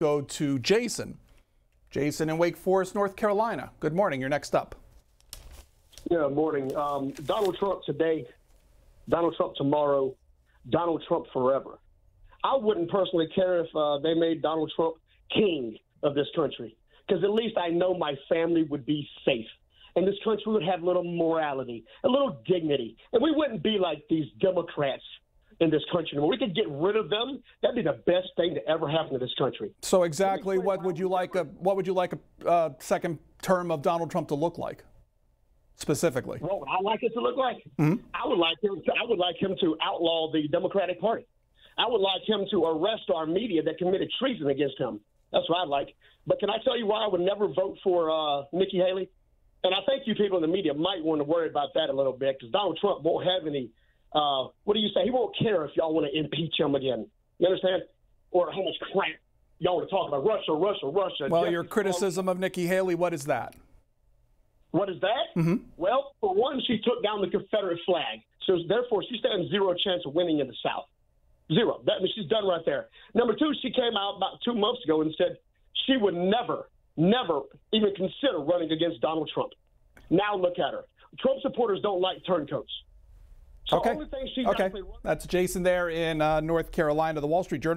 go to Jason. Jason in Wake Forest, North Carolina. Good morning. You're next up. Yeah, morning. Um, Donald Trump today, Donald Trump tomorrow, Donald Trump forever. I wouldn't personally care if uh, they made Donald Trump king of this country, because at least I know my family would be safe. And this country would have a little morality, a little dignity. And we wouldn't be like these Democrats in this country anymore. We could get rid of them. That'd be the best thing to ever happen to this country. So exactly, what would you like a what would you like a uh, second term of Donald Trump to look like? Specifically, what would I like it to look like? Mm-hmm. I would like him. To, I would like him to outlaw the Democratic Party. I would like him to arrest our media that committed treason against him. That's what I'd like. But can I tell you why I would never vote for uh, Nikki Haley? And I think you people in the media might want to worry about that a little bit because Donald Trump won't have any uh, what do you say? He won't care if y'all want to impeach him again. You understand? Or how much crap y'all want to talk about Russia, Russia, Russia. Well, your criticism of Nikki Haley, what is that? What is that? Mm-hmm. Well, for one, she took down the Confederate flag. So therefore, she stands zero chance of winning in the South. Zero. That means she's done right there. Number two, she came out about two months ago and said she would never, never even consider running against Donald Trump. Now look at her. Trump supporters don't like turncoats. So okay. Okay. That's Jason there in uh, North Carolina. The Wall Street Journal.